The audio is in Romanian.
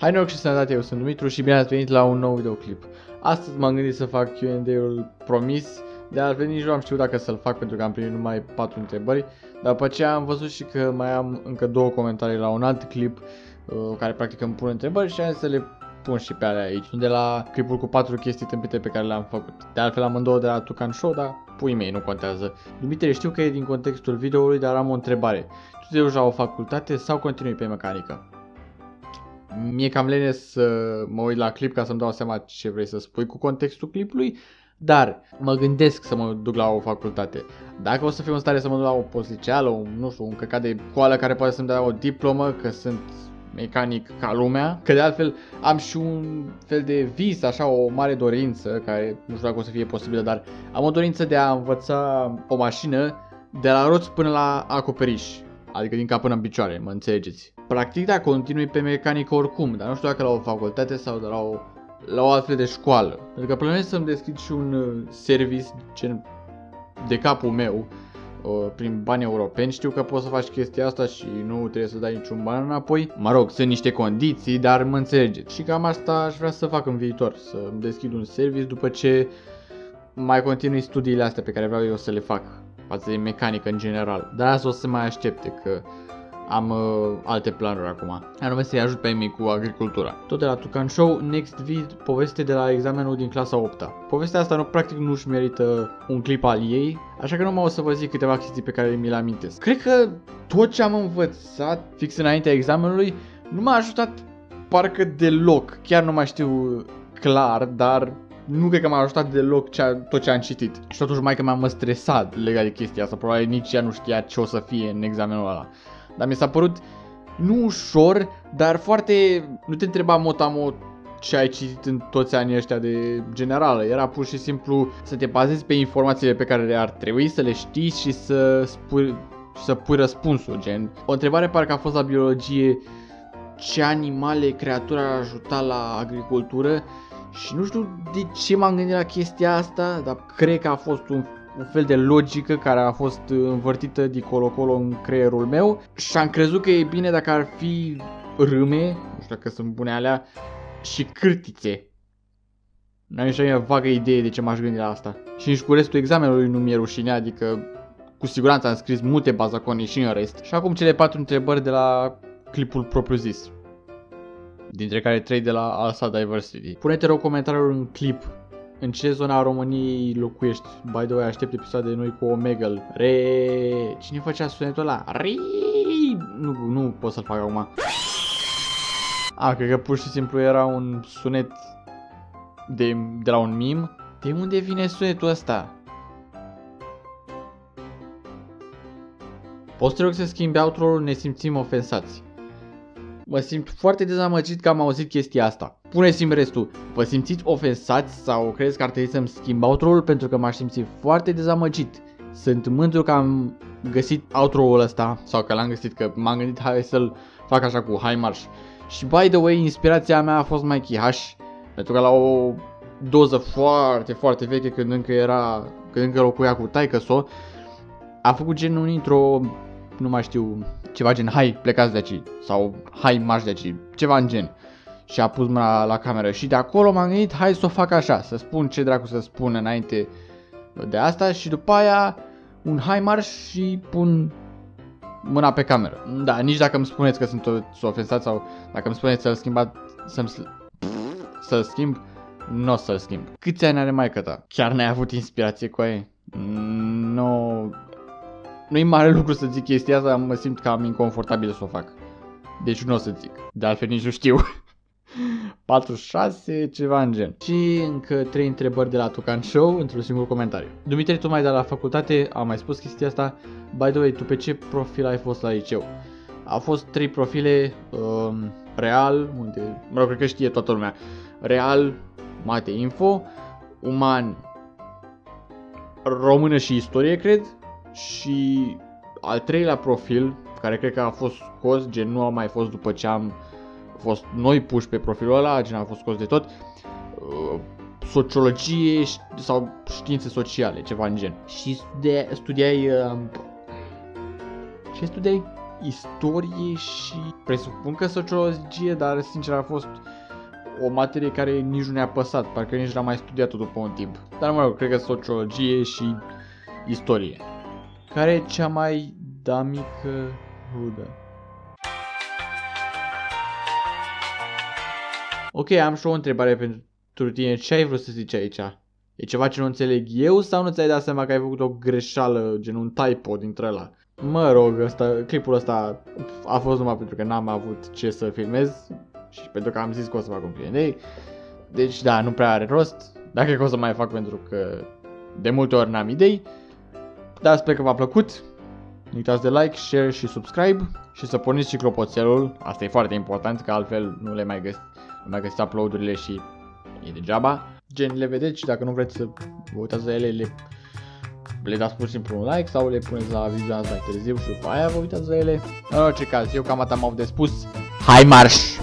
Hai noroc și sănătate, eu sunt Dumitru și bine ați venit la un nou videoclip. Astăzi m-am gândit să fac Q&A-ul promis, de altfel nici nu am știut dacă să-l fac pentru că am primit numai 4 întrebări, dar după ce am văzut și că mai am încă două comentarii la un alt clip uh, care practic îmi pun întrebări și am să le pun și pe alea aici, de la clipul cu 4 chestii tâmpite pe care le-am făcut. De altfel amândouă de la Tucan Show, dar pui mei, nu contează. Dumitru, știu că e din contextul videoului, dar am o întrebare. Tu deja o facultate sau continui pe mecanică? Mie cam lene să mă uit la clip ca să-mi dau seama ce vrei să spui cu contextul clipului, dar mă gândesc să mă duc la o facultate. Dacă o să fiu în stare să mă duc la o postliceală, un, nu știu, un căcat de coală care poate să-mi dea o diplomă, că sunt mecanic ca lumea, că de altfel am și un fel de vis, așa, o mare dorință, care nu știu dacă o să fie posibilă, dar am o dorință de a învăța o mașină de la roți până la acoperiș, adică din cap până în picioare, mă înțelegeți. Practic, da, continui pe mecanică oricum, dar nu știu dacă la o facultate sau de la o, la o altfel de școală. Pentru că plănesc să-mi deschid și un uh, service gen de capul meu, uh, prin bani europeni, știu că poți să faci chestia asta și nu trebuie să dai niciun ban înapoi. Mă rog, sunt niște condiții, dar mă înțelegeți. Și cam asta aș vrea să fac în viitor, să îmi deschid un service după ce mai continui studiile astea pe care vreau eu să le fac față de mecanică în general. Dar asta o să mai aștepte că am uh, alte planuri acum, anume să-i ajut pe ei cu agricultura. Tot de la Tucan Show, Next Vid, poveste de la examenul din clasa 8 -a. Povestea asta nu, practic nu-și merită un clip al ei, așa că nu mă o să vă zic câteva chestii pe care mi le amintesc. Cred că tot ce am învățat fix înaintea examenului nu m-a ajutat parcă deloc, chiar nu mai știu clar, dar nu cred că m-a ajutat deloc cea, tot ce am citit. Și totuși mai că m-am stresat legat de chestia asta, probabil nici ea nu știa ce o să fie în examenul ăla. Dar mi s-a părut nu ușor, dar foarte... Nu te întreba motamo ce ai citit în toți anii ăștia de generală. Era pur și simplu să te bazezi pe informațiile pe care ar trebui să le știi și să spui, să pui răspunsul, gen. O întrebare parcă a fost la biologie ce animale creatura ar ajuta la agricultură și nu știu de ce m-am gândit la chestia asta, dar cred că a fost un un fel de logică care a fost învârtită de colo-colo în creierul meu și am crezut că e bine dacă ar fi râme, nu știu dacă sunt bune alea, și cârtițe. N-am nici o vagă idee de ce m-aș gândi la asta. Și nici cu restul examenului nu mi-e rușine, adică cu siguranță am scris multe bazaconii și în rest. Și acum cele patru întrebări de la clipul propriu zis. Dintre care trei de la Alsa Diversity. Pune-te rog comentariul în clip în ce zona a României locuiești? By the way, aștept episoade de noi cu Omegle. Re... Cine făcea sunetul ăla? Re... Nu, nu pot să-l fac acum. A, cred că pur și simplu era un sunet de, de la un mim. De unde vine sunetul ăsta? Poți te rog să schimbi outro-ul, ne simțim ofensați. Mă simt foarte dezamăgit că am auzit chestia asta. Puneți-mi restul. Vă simțiți ofensați sau crezi că ar trebui să-mi schimb outro pentru că m-aș simți foarte dezamăgit. Sunt mândru că am găsit outro-ul ăsta sau că l-am găsit, că m-am gândit hai să-l fac așa cu high march. Și by the way, inspirația mea a fost Mikey H, pentru că la o doză foarte, foarte veche când încă era, când încă locuia cu taică a făcut genul un intro nu mai știu, ceva gen, hai, plecați de aici, sau hai, marș de aici, ceva în gen. Și a pus mâna la cameră și de acolo m-am gândit, hai să o fac așa, să spun ce dracu să spun înainte de asta și după aia un hai marș și pun mâna pe cameră. Da, nici dacă îmi spuneți că sunt ofensat sau dacă îmi spuneți să-l schimbați, să-mi să-l schimb, nu o să-l schimb. Câți ani are maica ta? Chiar n-ai avut inspirație cu ei? Nu, nu-i mare lucru să zic chestia asta, mă simt cam inconfortabil să o fac. Deci nu o să zic. De altfel nici nu știu. 46, ceva în gen. Și încă 3 întrebări de la Tucan Show într-un singur comentariu. Dumitru, tu mai de la facultate, am mai spus chestia asta. By the way, tu pe ce profil ai fost la liceu? A fost 3 profile, um, real, unde, mă rog, cred că știe toată lumea. Real, mate info, uman, română și istorie, cred, și al treilea profil, care cred că a fost scos, gen nu a mai fost după ce am fost noi puși pe profilul ăla, gen a fost scos de tot, uh, sociologie sau științe sociale, ceva în gen. Și studia, studiai... Uh, ce studiai? istorie și presupun că sociologie, dar sincer a fost o materie care nici nu ne-a păsat, parcă nici n-am mai studiat-o după un timp. Dar mă rog, cred că sociologie și istorie. Care e cea mai damică rudă? Ok, am și o întrebare pentru tine. Ce ai vrut să zici aici? E ceva ce nu înțeleg eu sau nu ți-ai dat seama că ai făcut o greșeală, gen un typo dintre ăla? Mă rog, ăsta, clipul ăsta a fost numai pentru că n-am avut ce să filmez și pentru că am zis că o să fac un Q&A. Deci da, nu prea are rost. Dacă că o să mai fac pentru că de multe ori n-am idei. Dar sper că v-a plăcut. Nu uitați de like, share și subscribe și să porniți și clopoțelul. Asta e foarte important, că altfel nu le mai găsiți, nu mai găsiți uploadurile și e degeaba. Gen, le vedeți și dacă nu vreți să vă uitați la ele, le, le dați pur și simplu un like sau le puneți la vizionat mai târziu și după aia vă uitați la ele. În orice caz, eu cam atât am avut de spus. Hai marș!